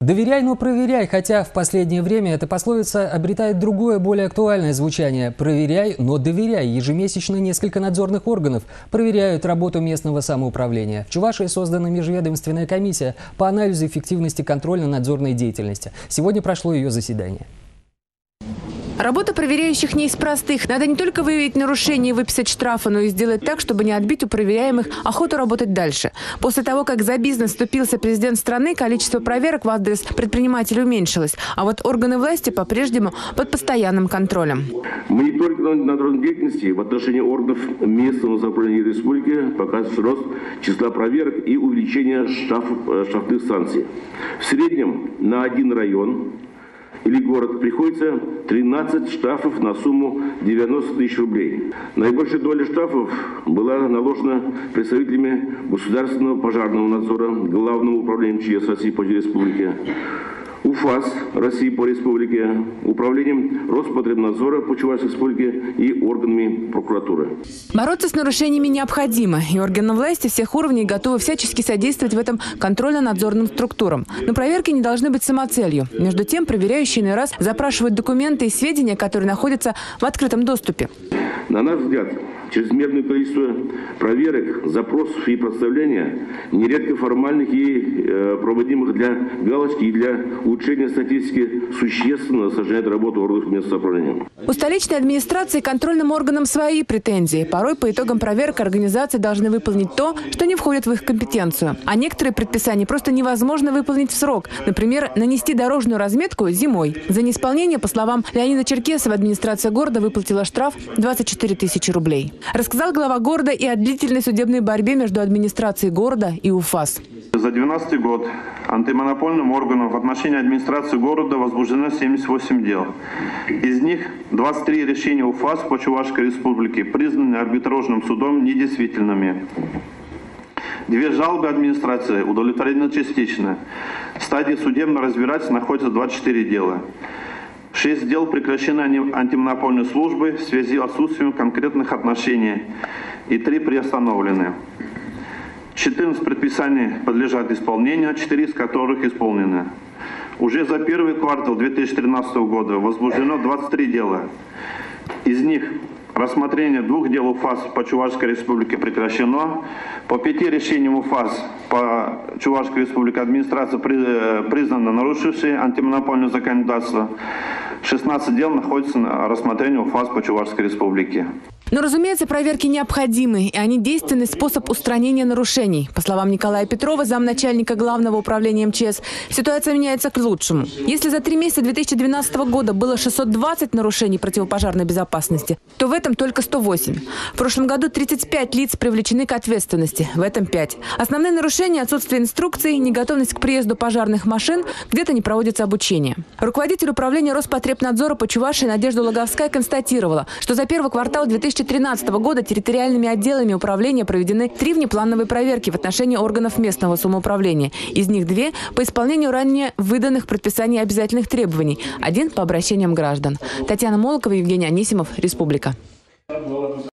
Доверяй, но проверяй, хотя в последнее время эта пословица обретает другое, более актуальное звучание. Проверяй, но доверяй. Ежемесячно несколько надзорных органов проверяют работу местного самоуправления. В Чувашии создана межведомственная комиссия по анализу эффективности контрольно-надзорной деятельности. Сегодня прошло ее заседание. Работа проверяющих не из простых. Надо не только выявить нарушения и выписать штрафы, но и сделать так, чтобы не отбить у проверяемых охоту работать дальше. После того, как за бизнес вступился президент страны, количество проверок в адрес предпринимателей уменьшилось. А вот органы власти по-прежнему под постоянным контролем. Мониторинг надзорной деятельности в отношении органов местного самоуправления республики показывает рост числа проверок и увеличение э, штрафных санкций. В среднем на один район или город приходится 13 штрафов на сумму 90 тысяч рублей. Наибольшая доля штрафов была наложена представителями Государственного пожарного надзора, Главного управления МЧС России по республике, УФАС России по республике, Управлением Роспотребнадзора по Чувашской республике и органами прокуратуры. Бороться с нарушениями необходимо, и органы власти всех уровней готовы всячески содействовать в этом контрольно-надзорным структурам. Но проверки не должны быть самоцелью. Между тем, проверяющие иной раз запрашивают документы и сведения, которые находятся в открытом доступе. На наш взгляд, чрезмерное количество проверок, запросов и проставления, нередко формальных и э, проводимых для галочки и для улучшения статистики, существенно осложняет работу органов местного самоуправления. У столичной администрации контрольным органам свои претензии. Порой по итогам проверок организации должны выполнить то, что не входит в их компетенцию. А некоторые предписания просто невозможно выполнить в срок. Например, нанести дорожную разметку зимой. За неисполнение, по словам Леонида Черкесова, администрация города выплатила штраф 24 тысячи рублей. Рассказал глава города и о длительной судебной борьбе между администрацией города и УФАС. За 2012 год антимонопольным органом в отношении администрации города возбуждено 78 дел. Из них 23 решения УФАС по Чувашской республике признаны арбитражным судом недействительными. Две жалобы администрации удовлетворены частично. В стадии судебного разбирательства находится 24 дела. Шесть дел прекращены антимонопольной службой в связи с отсутствием конкретных отношений и три приостановлены. 14 предписаний подлежат исполнению, 4 из которых исполнены. Уже за первый квартал 2013 года возбуждено 23 дела. Из них рассмотрение двух дел УФАС по Чувашской республике прекращено. По пяти решениям УФАС по Чувашской республике администрация э, признана нарушившей антимонопольное законодательство. 16 дел находятся на рассмотрении УФАС по Чувашской республике. Но, разумеется, проверки необходимы, и они действенный способ устранения нарушений. По словам Николая Петрова, замначальника Главного управления МЧС, ситуация меняется к лучшему. Если за три месяца 2012 года было 620 нарушений противопожарной безопасности, то в этом только 108. В прошлом году 35 лиц привлечены к ответственности, в этом 5. Основные нарушения – отсутствие инструкций, неготовность к приезду пожарных машин, где-то не проводится обучение. Руководитель управления Роспотребнадзора по Чувашии Надежда Логовская констатировала, что за первый квартал 2000 2013 года территориальными отделами управления проведены три внеплановые проверки в отношении органов местного самоуправления. Из них две по исполнению ранее выданных предписаний обязательных требований, один по обращениям граждан. Татьяна Молокова, Евгений Анисимов, Республика.